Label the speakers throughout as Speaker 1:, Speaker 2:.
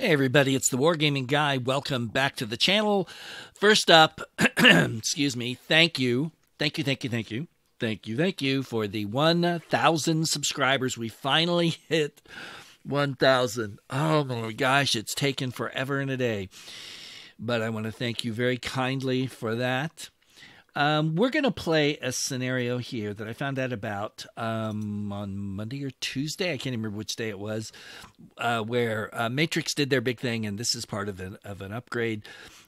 Speaker 1: Hey everybody, it's the Wargaming Guy. Welcome back to the channel. First up, excuse me, thank you. Thank you, thank you, thank you. Thank you, thank you for the 1,000 subscribers. We finally hit 1,000. Oh my gosh, it's taken forever and a day. But I want to thank you very kindly for that. Um, we're going to play a scenario here that I found out about um, on Monday or Tuesday. I can't remember which day it was, uh, where uh, Matrix did their big thing, and this is part of an, of an upgrade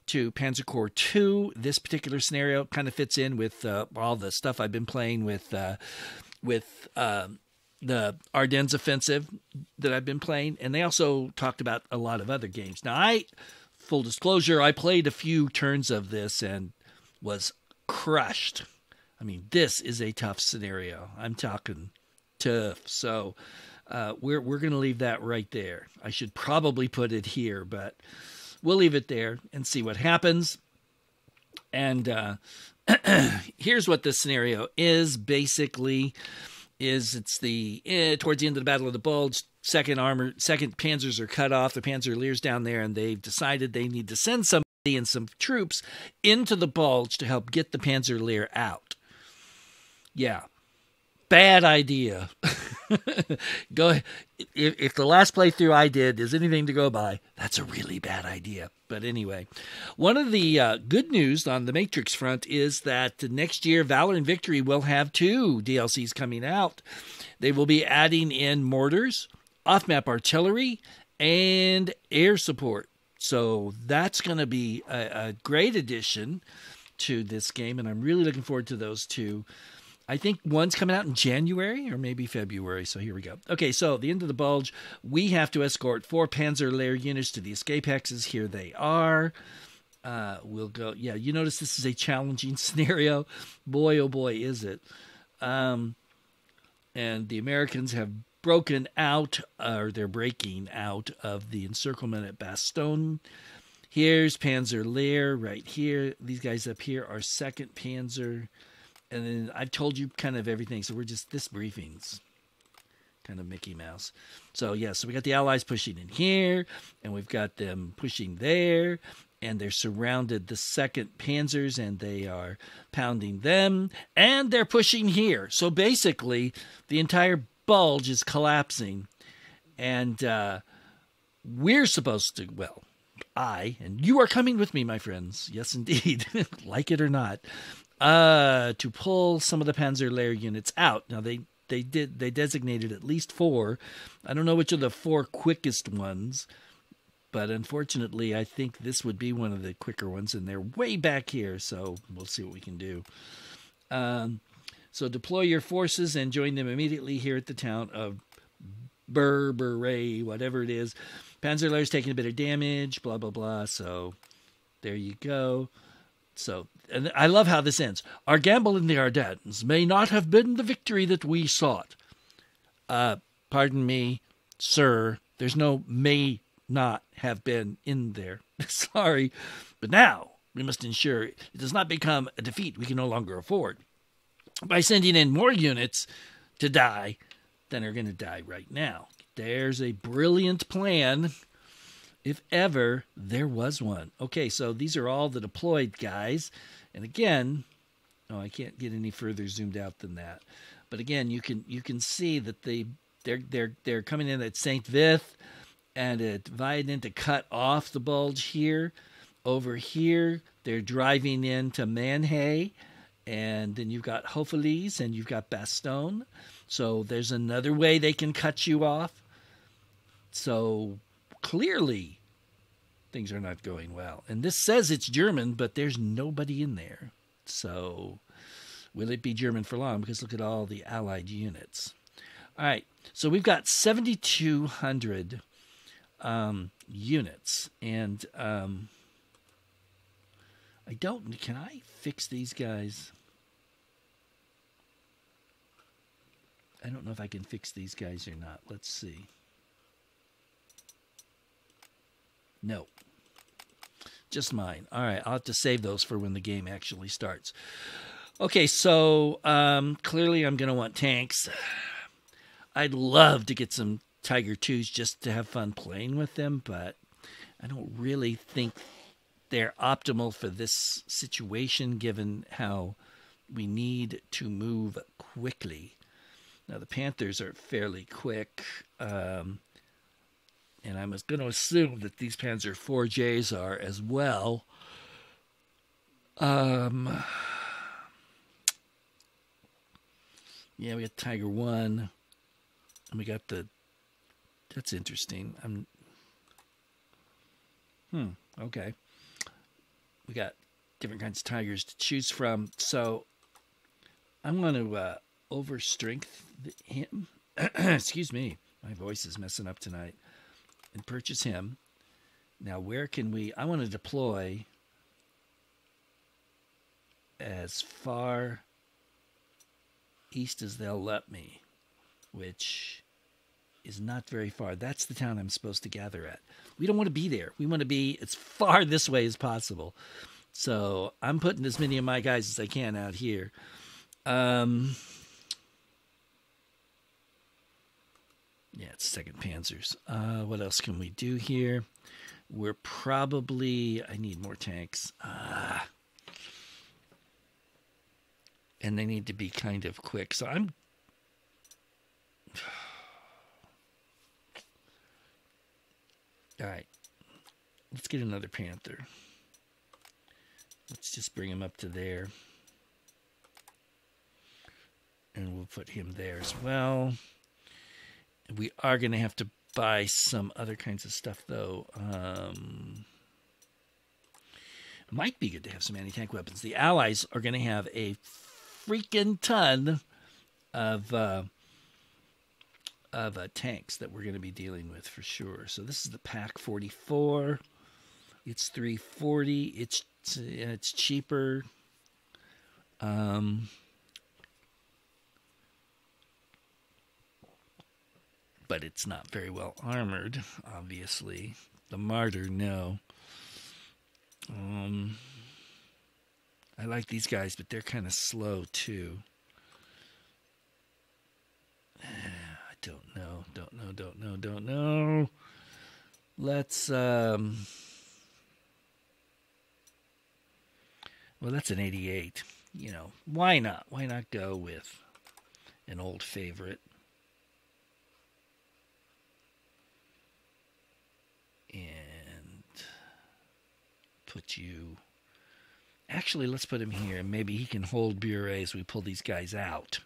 Speaker 1: to Panzer Corps 2. This particular scenario kind of fits in with uh, all the stuff I've been playing with uh, with um, the Ardennes offensive that I've been playing, and they also talked about a lot of other games. Now, I full disclosure, I played a few turns of this and was crushed. I mean, this is a tough scenario. I'm talking tough. So uh, we're we're going to leave that right there. I should probably put it here, but we'll leave it there and see what happens. And uh, here's what this scenario is basically is it's the eh, towards the end of the battle of the bulge second armor second panzers are cut off the panzer Lehr's down there and they've decided they need to send some and some troops into the bulge to help get the Panzer Lehr out. Yeah, bad idea. go if, if, the last playthrough I did is anything to go by, that's a really bad idea. But anyway, one of the uh, good news on the Matrix front is that next year Valor and Victory will have two DLCs coming out. They will be adding in mortars, off-map artillery, and air support. So that's going to be a, a, great addition to this game, and I'm really looking forward to those two. I think one's coming out in January or maybe February. So here we go. Okay, so the end of the bulge, we have to escort four Panzer Lehr units to the escape hexes. Here they are. Uh, we'll go. Yeah, you notice this is a challenging scenario. Boy, oh boy, is it. Um, and the Americans have broken out, or they're breaking out of the encirclement at Bastogne. Here's Panzer Lehr right here. These guys up here are Second Panzer, and then I've told you kind of everything. So we're just this briefings, kind of Mickey Mouse. So yeah, so we got the Allies pushing in here, and we've got them pushing there, and they're surrounded the second panzers and they are pounding them and they're pushing here so basically the entire bulge is collapsing, and uh, we're supposed to, well, I, and you are coming with me, my friends. Yes, indeed, like it or not, uh, to pull some of the Panzer Lehr units out. Now, they they did they designated at least four. I don't know which are the four quickest ones, but unfortunately, I think this would be one of the quicker ones, and they're way back here. So we'll see what we can do. Um, so deploy your forces and join them immediately here at the town of Berberay, whatever it is. Panzer is taking a bit of damage, blah, blah, blah. So there you go. So, and I love how this ends. Our gamble in the Ardennes may not have been the victory that we sought. Uh, pardon me, sir. There's no may not have been in there. Sorry. But now we must ensure it does not become a defeat we can no longer afford by sending in more units to die than are going to die right now. There's a brilliant plan, if ever there was one. Okay, so these are all the deployed guys. And again, oh, I can't get any further zoomed out than that. But again, you can you can see that they they're they're they're coming in at Saint Vith and at Viadin to cut off the bulge here. Over here, they're driving into Manhay and then you've got Houffalize and you've got Bastogne. So there's another way they can cut you off. So clearly things are not going well. And this says it's German, but there's nobody in there. So will it be German for long? Because look at all the Allied units. All right, so we've got 7,200 um, units, and um, I don't. Can I fix these guys? I don't know if I can fix these guys or not. Let's see. No. Just mine. All right, I'll have to save those for when the game actually starts. Okay, so um, clearly I'm going to want tanks. I'd love to get some Tiger 2s just to have fun playing with them, but I don't really think they're optimal for this situation, given how we need to move quickly. Now, the Panthers are fairly quick, um, and I'm going to assume that these Panzer 4Js are as well. Um, yeah, we got Tiger 1, and we got the. That's interesting. I'm. Hmm, okay. We got different kinds of tigers to choose from. So I'm going to uh, overstrength him. Excuse me, my voice is messing up tonight. And purchase him. Now, where can we? I want to deploy as far east as they'll let me, which is not very far. That's the town I'm supposed to gather at. We don't want to be there. We want to be as far this way as possible. So I'm putting as many of my guys as I can out here. Um, yeah, it's second Panzers. Uh, what else can we do here? We're probably. I need more tanks. Uh, and they need to be kind of quick. So I'm. All right. Let's get another Panther. Let's just bring him up to there. And we'll put him there as well. We are going to have to buy some other kinds of stuff, though. Um, might be good to have some anti tank weapons. The Allies are going to have a freaking ton of uh, of uh, tanks that we're going to be dealing with for sure. So this is the Pak 44. It's 340. It's it's cheaper. Um, but it's not very well armored, obviously. The Marder, no. Um, I like these guys, but they're kind of slow too. I don't know, don't know, don't know, don't know. Let's um Well, that's an 88. You know, why not? Why not go with an old favorite? Put you. Actually, let's put him here. And maybe he can hold Bure as we pull these guys out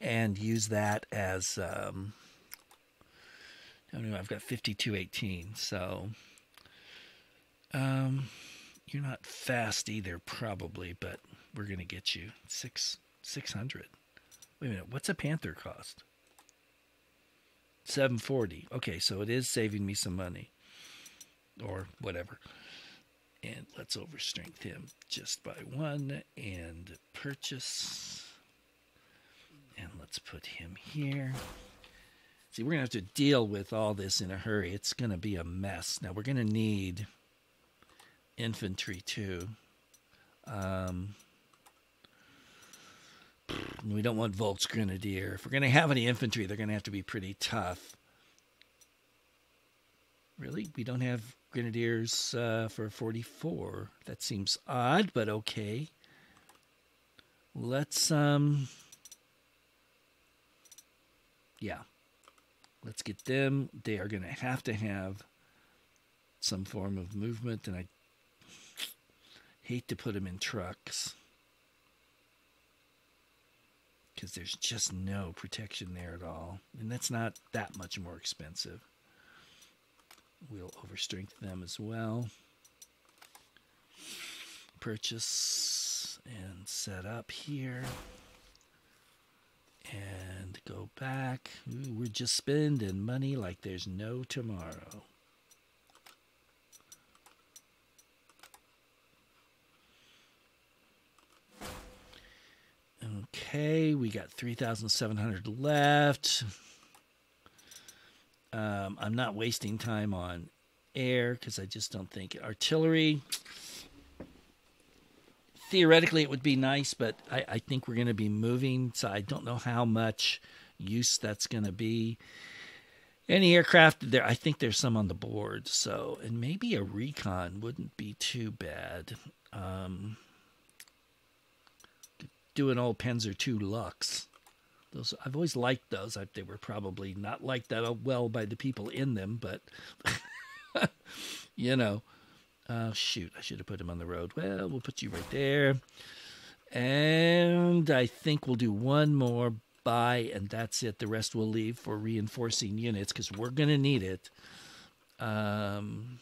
Speaker 1: and use that as. Um, I. I've got 5218. So. Um, you're not fast either, probably, but we're gonna get you six six hundred. Wait a minute, what's a Panther cost? Seven forty. Okay, so it is saving me some money, or whatever. And let's overstrength him just by one and purchase. And let's put him here. See, we're going to have to deal with all this in a hurry. It's going to be a mess. Now, we're going to need infantry too. Um, we don't want Volk's Volksgrenadier. If we're going to have any infantry, they're going to have to be pretty tough. Really? We don't have grenadiers uh, for 44. That seems odd, but okay. Let's, um, yeah. Let's get them. They are going to have to have some form of movement, and I Hate to put them in trucks because there's just no protection there at all. And that's not that much more expensive. We'll overstrength them as well. Purchase and set up here. And go back. Ooh, we're just spending money like there's no tomorrow. Okay, we got 3,700 left. Um, I'm not wasting time on air because I just don't think artillery. Theoretically, it would be nice, but I, I think we're going to be moving, so I don't know how much use that's going to be. Any aircraft there? I think there's some on the board. So, and maybe a recon wouldn't be too bad. Um, do an old Panzer II Luchs. Those I've always liked those. I, they were probably not liked that well by the people in them, but you know. Oh shoot! I should have put him on the road. Well, we'll put you right there, and I think we'll do one more buy, and that's it. The rest will leave for reinforcing units because we're going to need it. Um,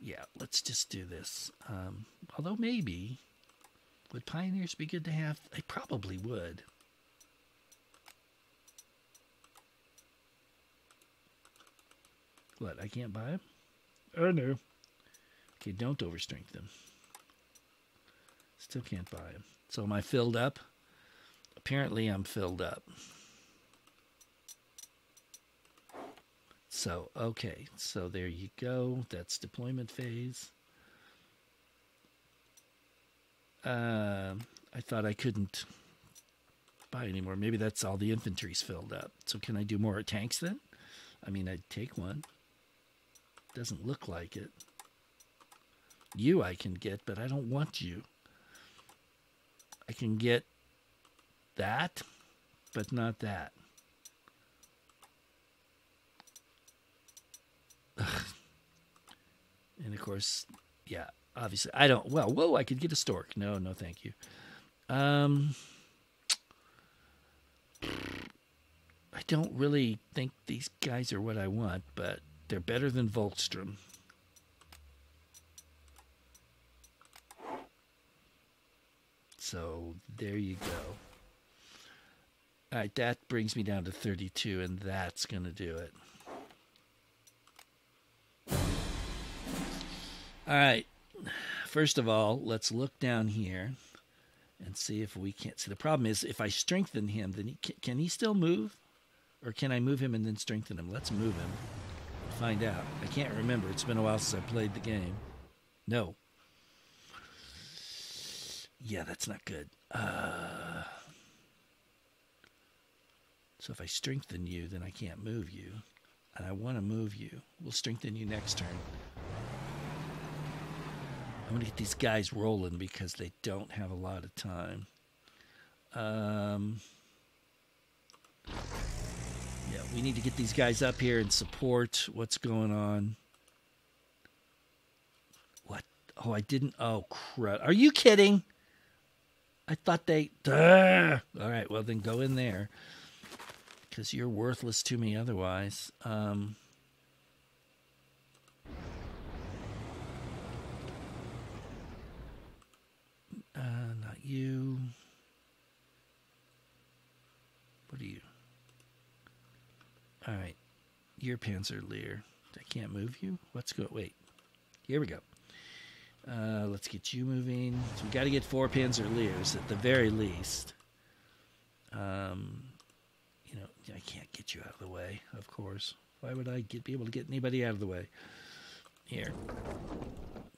Speaker 1: yeah, let's just do this. Um, although maybe would pioneers be good to have? They probably would. What? I can't buy them? Oh no. Okay, don't overstrength them. Still can't buy them. So am I filled up? Apparently I'm filled up. So, okay. So there you go. That's deployment phase. Uh, I thought I couldn't buy anymore. Maybe that's all the infantry's filled up. So can I do more tanks then? I mean, I'd take one. Doesn't look like it. You I can get, but I don't want you. I can get that, but not that. Ugh. And of course, yeah, obviously I don't. Well, whoa, I could get a stork. No, no, thank you. Um, I don't really think these guys are what I want, but they're better than Volkssturm. So there you go. All right, that brings me down to 32, and that's going to do it. All right. First of all, let's look down here and see if we can't. See, the problem is if I strengthen him, then he, can he still move? Or can I move him and then strengthen him? Let's move him. Find out. I can't remember. It's been a while since I played the game. No. Yeah, that's not good. Uh, so if I strengthen you, then I can't move you. And I want to move you. We'll strengthen you next turn. I'm going to get these guys rolling because they don't have a lot of time. Um, yeah, we need to get these guys up here and support what's going on. What? Oh, I didn't. Oh, crud. Are you kidding? I thought they. Duh. All right, well, then go in there because you're worthless to me otherwise. Um, uh, not you. What are you? All right, you're Panzer Lehr. I can't move you. Let's go. Wait, here we go. Uh, let's get you moving. So we got to get four Panzer Lehrs at the very least. Um, you know, I can't get you out of the way, of course. Why would I get, be able to get anybody out of the way? Here.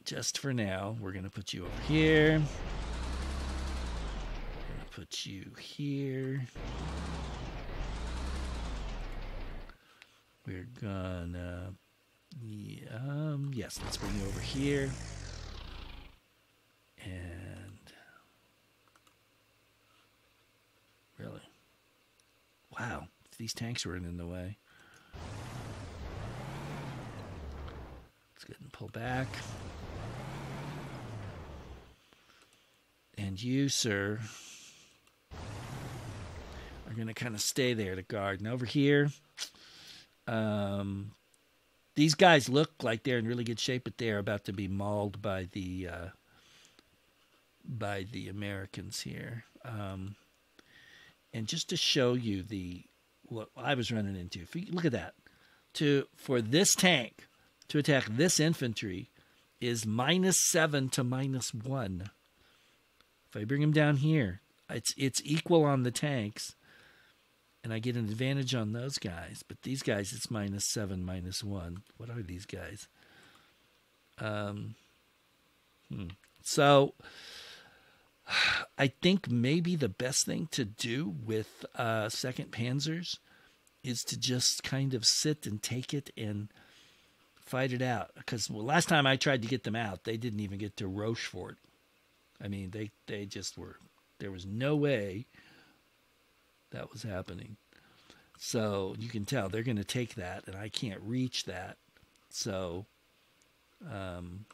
Speaker 1: Just for now, we're going to put you over here. Put you here. We're gonna, yeah, um, yes, let's bring you over here. And really, wow, these tanks weren't in the way. Let's get and pull back. And you, sir, are going to kind of stay there to guard. And over here, um, these guys look like they're in really good shape, but they're about to be mauled by the uh, by the Americans here. Um, and just to show you the what I was running into, if you look at that, to for this tank to attack this infantry is minus seven to minus one. If I bring him down here, it's it's equal on the tanks, and I get an advantage on those guys. But these guys, it's minus seven, minus one. What are these guys? Um, hmm. So I think maybe the best thing to do with uh, second Panzers is to just kind of sit and take it and fight it out. Because well, last time I tried to get them out, they didn't even get to Rochefort. I mean, they they just were. There was no way that was happening. So you can tell they're going to take that, and I can't reach that. So um,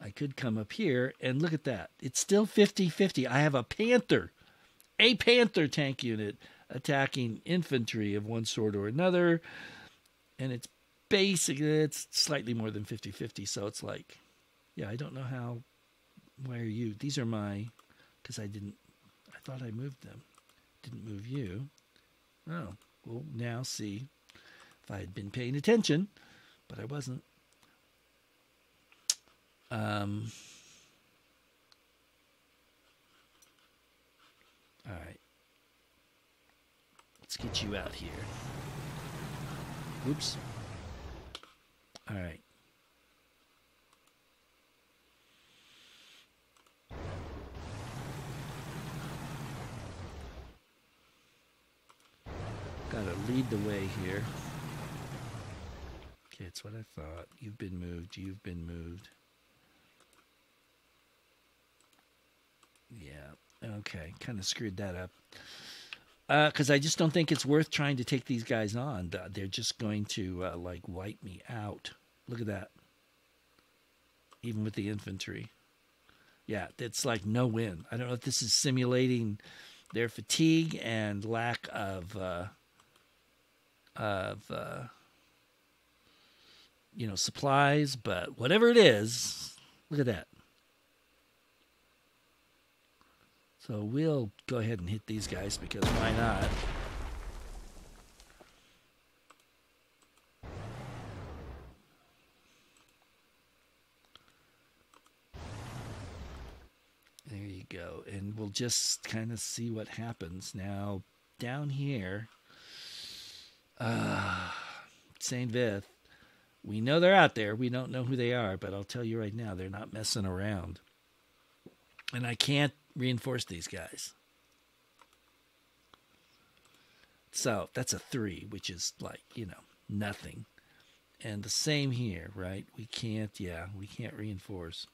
Speaker 1: I could come up here and look at that. It's still 50 50. I have a Panther, a Panther tank unit attacking infantry of one sort or another. And it's basically, it's slightly more than 50 50. So it's like, yeah, I don't know how. Why are you? These are my, because I didn't, thought I moved them. Didn't move you. Oh, well, now see if I had been paying attention, but I wasn't. Um, all right. Let's get you out here. Oops. All right. Gotta lead the way here. Okay, it's what I thought. You've been moved. You've been moved. Yeah. Okay. Kind of screwed that up. Uh, Because uh, I just don't think it's worth trying to take these guys on. They're just going to uh, like wipe me out. Look at that. Even with the infantry. Yeah, it's like no win. I don't know if this is simulating their fatigue and lack of uh, of uh, you know supplies, but whatever it is, look at that. So we'll go ahead and hit these guys because why not? There you go. And we'll just kind of see what happens. Now, down here, uh, St. Vith, we know they're out there. We don't know who they are, but I'll tell you right now, they're not messing around. And I can't reinforce these guys. So that's a three, which is like, you know, nothing. And the same here, right? We can't, yeah, we can't reinforce.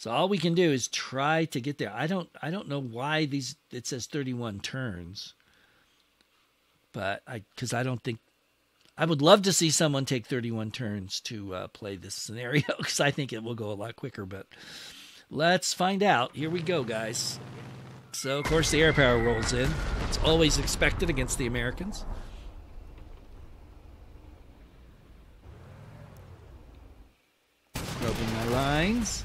Speaker 1: So all we can do is try to get there. I don't I don't know why these it says 31 turns. But I cuz I don't think I would love to see someone take 31 turns to uh, play this scenario cuz I think it will go a lot quicker, but Let's find out. Here we go, guys. So, of course, the air power rolls in. It's always expected against the Americans. Probing my lines.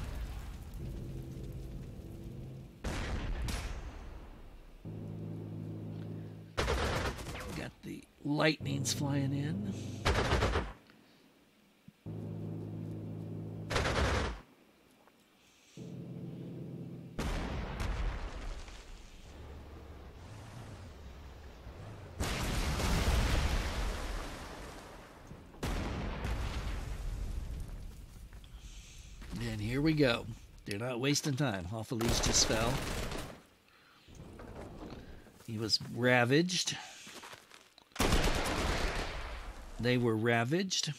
Speaker 1: Got the lightnings flying in. And here we go. They're not wasting time. Houffalize just fell. He was ravaged. They were ravaged.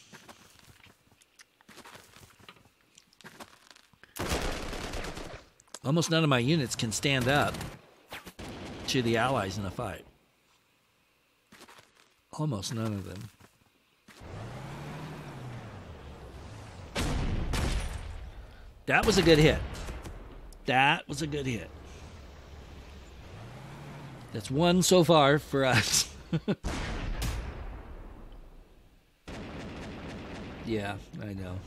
Speaker 1: Almost none of my units can stand up to the Allies in a fight. Almost none of them. That was a good hit. That was a good hit. That's one so far for us. yeah, I know.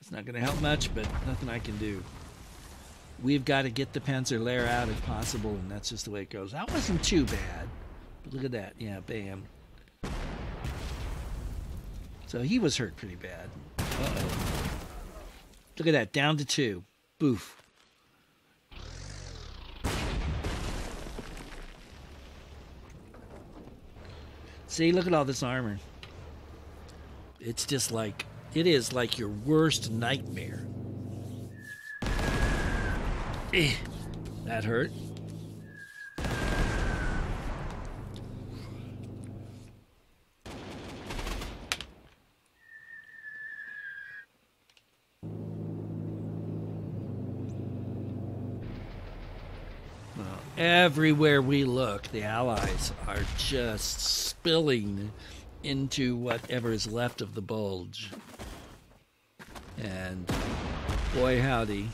Speaker 1: It's not going to help much, but nothing I can do. We've got to get the Panzer Lehr out if possible, and that's just the way it goes. That wasn't too bad. But look at that. Yeah, bam. So he was hurt pretty bad. Uh-oh. Look at that, down to two. Boof. See, look at all this armor. It's just like, it is like your worst nightmare. Eh, that hurt. everywhere we look, the Allies are just spilling into whatever is left of the bulge. And boy howdy,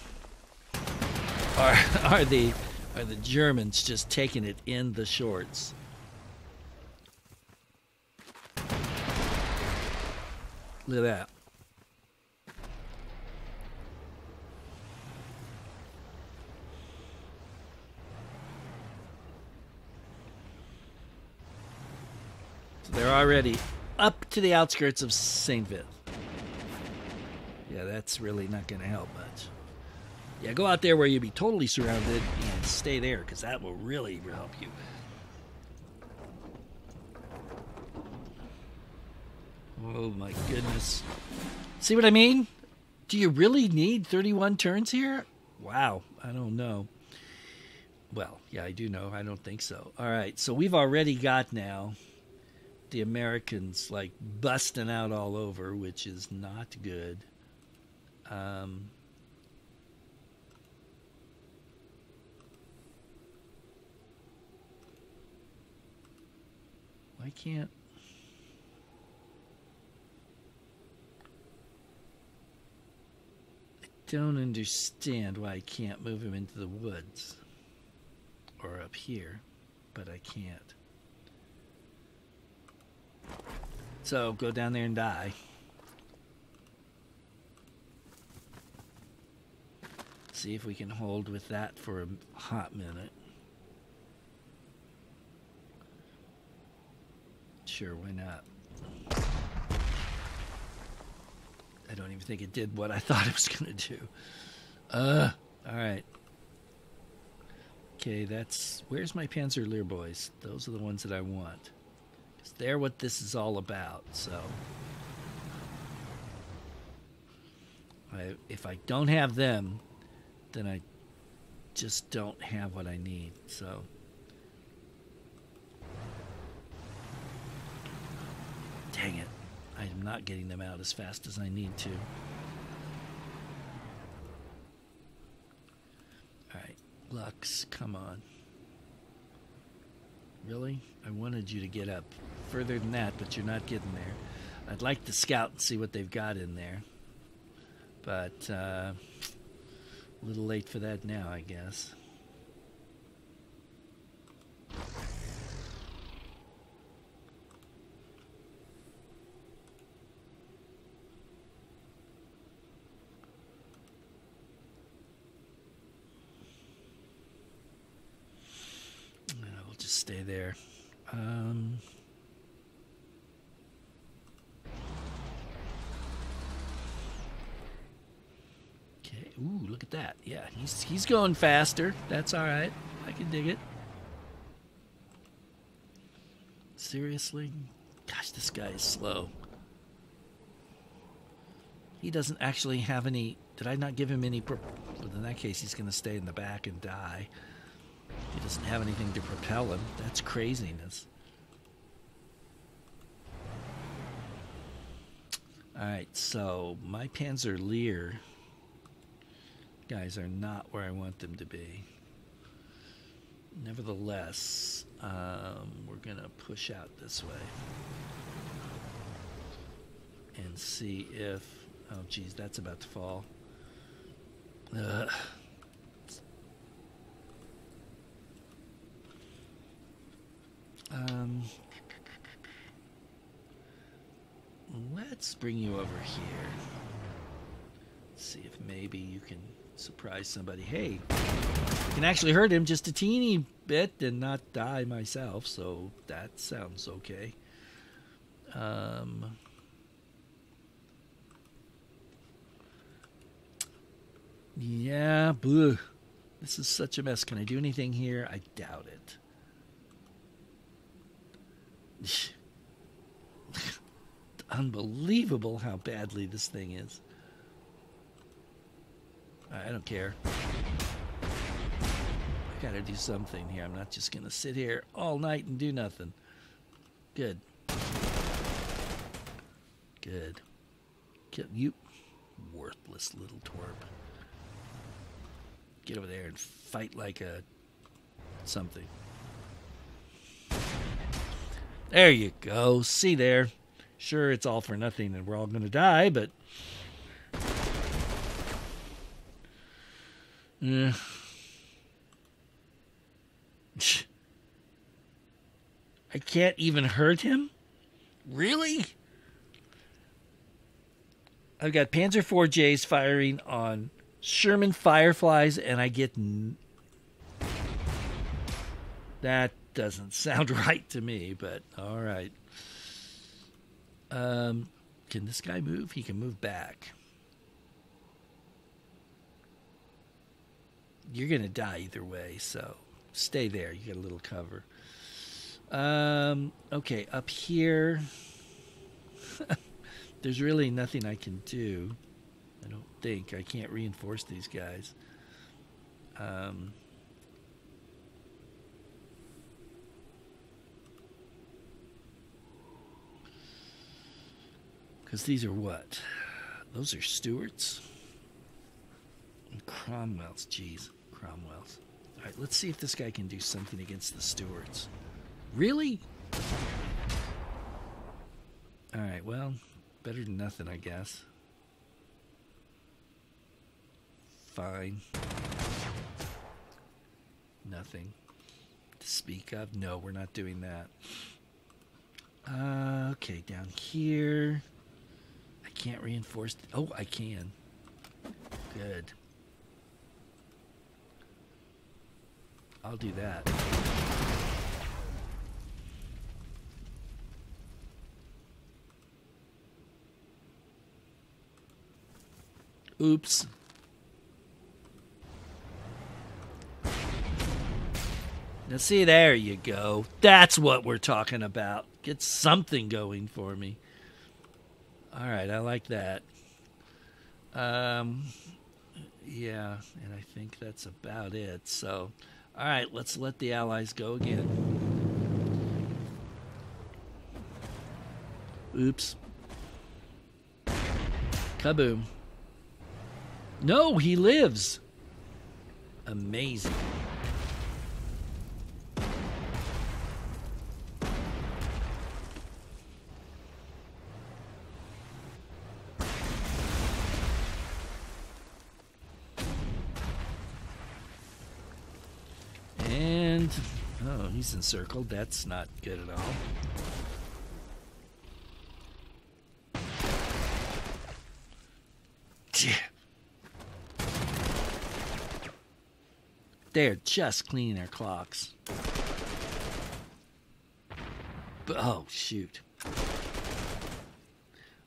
Speaker 1: are are the are the Germans just taking it in the shorts. Look at that. They're already up to the outskirts of St. Vith. Yeah, that's really not going to help much. Yeah, go out there where you'll be totally surrounded and stay there because that will really help you. Oh my goodness. See what I mean? Do you really need 31 turns here? Wow, I don't know. Well, yeah, I do know. I don't think so. All right, so we've already got now the Americans like busting out all over, which is not good. Um, why can't I don't understand why I can't move him into the woods or up here, but I can't. So go down there and die. See if we can hold with that for a hot minute. Sure, why not? I don't even think it did what I thought it was going to do. Uh, all right. Okay, that's where's my Panzer Lehr boys? Those are the ones that I want. Cause they're what this is all about. So, I, if I don't have them, then I just don't have what I need. So. Dang it. I am not getting them out as fast as I need to. Alright, Luchs, come on. Really? I wanted you to get up further than that, but you're not getting there. I'd like to scout and see what they've got in there. But, uh, a little late for that now, I guess. we'll just stay there. Um, okay. Ooh, look at that. Yeah, he's he's going faster. That's all right. I can dig it. Seriously? Gosh, this guy is slow. He doesn't actually have any. Did I not give him any? In that case, he's going to stay in the back and die. He doesn't have anything to propel him. That's craziness. Alright, so my Panzer Lehr guys are not where I want them to be. Nevertheless, um, we're going to push out this way and see if. Oh, geez, that's about to fall. Ugh. Um, let's bring you over here. see if maybe you can surprise somebody. Hey, can actually hurt him just a teeny bit and not die myself, so that sounds okay. Um, yeah, bleh. This is such a mess. Can I do anything here? I doubt it. Unbelievable how badly this thing is. I don't care. I gotta do something here. I'm not just gonna sit here all night and do nothing. Good. Good. Get you worthless little twerp. Get over there and fight like a something. There you go. See there. Sure, it's all for nothing and we're all going to die, but. Uh, I can't even hurt him? Really? I've got Panzer IV Js firing on Sherman Fireflies, and I get. That doesn't sound right to me, but all right. Um, can this guy move? He can move back. You're going to die either way, so stay there. You get a little cover. Um, okay, up here, there's really nothing I can do. I don't think. I can't reinforce these guys. Um, Because these are what? Those are Stuarts? And Cromwell's. Jeez, Cromwell's. All right, let's see if this guy can do something against the Stuarts. Really? All right, well, better than nothing, I guess. Fine. Nothing to speak of. No, we're not doing that. Uh, okay, down here I can't reinforce. oh, I can. Good. I'll do that. Oops. Now, see, there you go. That's what we're talking about. Get something going for me. All right, I like that. Um, yeah, and I think that's about it. So, all right, let's let the Allies go again. Oops. Kaboom. No, he lives. Amazing. He's encircled. That's not good at all. They're just cleaning their clocks. But, oh, shoot.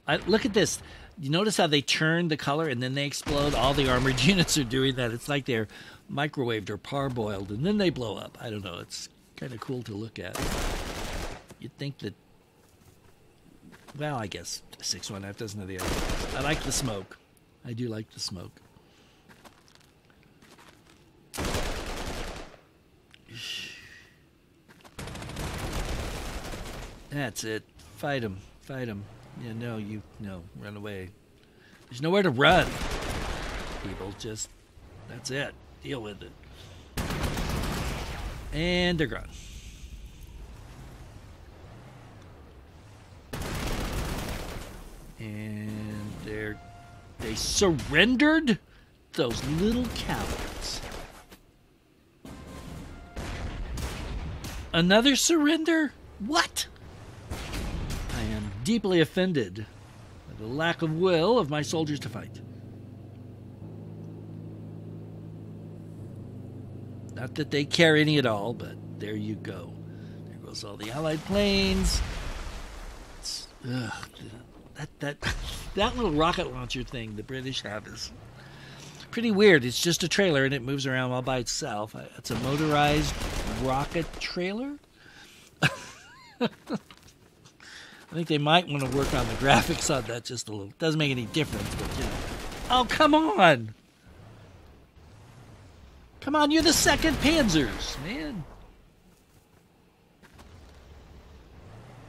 Speaker 1: I, look at this. You notice how they turn the color and then they explode? All the armored units are doing that. It's like they're microwaved or parboiled and then they blow up. I don't know. It's kind of cool to look at. You'd think that. Well, I guess six one half doesn't have the other. I like the smoke. I do like the smoke. That's it. Fight him. Fight him. Yeah, no, you no, run away. There's nowhere to run. People just that's it. Deal with it. And they're gone. And they're they surrendered those little cowards. Another surrender? What? I am deeply offended by the lack of will of my soldiers to fight. Not that they care any at all, but there you go. There goes all the Allied planes. Ugh, that that that little rocket launcher thing the British have is pretty weird. It's just a trailer and it moves around all by itself. It's a motorized rocket trailer. I think they might want to work on the graphics on that just a little. Doesn't make any difference, but you know. Oh, come on! Come on, you're the second Panzers, man.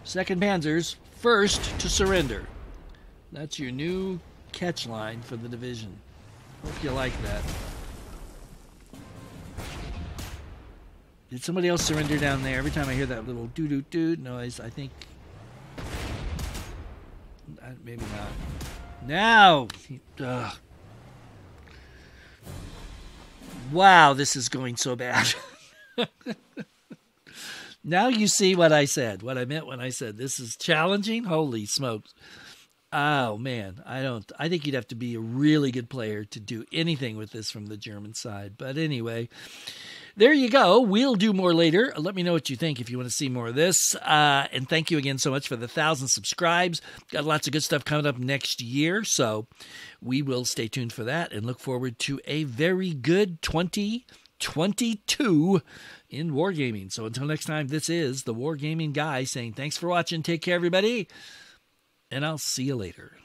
Speaker 1: Second Panzers, first to surrender. That's your new catch line for the division. Hope you like that. Did somebody else surrender down there? Every time I hear that little doo doo doo noise, I think. Uh, maybe not. Now! Ugh. Wow, this is going so bad. now you see what I said, what I meant when I said this is challenging. Holy smokes. Oh man, I don't I think you'd have to be a really good player to do anything with this from the German side. But anyway, there you go. We'll do more later. Let me know what you think if you want to see more of this. Uh, and thank you again so much for the thousand subscribes. Got lots of good stuff coming up next year. So we will stay tuned for that and look forward to a very good 2022 in Wargaming. So until next time, this is the Wargaming Guy saying thanks for watching. Take care, everybody. And I'll see you later.